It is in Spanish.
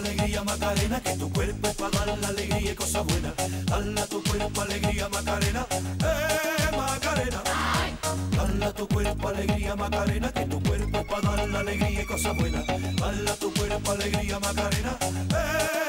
alegría, Macarena, que tu cuerpo es para dar la alegría y cosas buenas. Dala tu cuerpo alegría, Macarena, eh, Macarena. Dala tu cuerpo alegría, Macarena, que tu cuerpo es para dar la alegría y cosas buenas. Dala tu cuerpo alegría, Macarena, eh.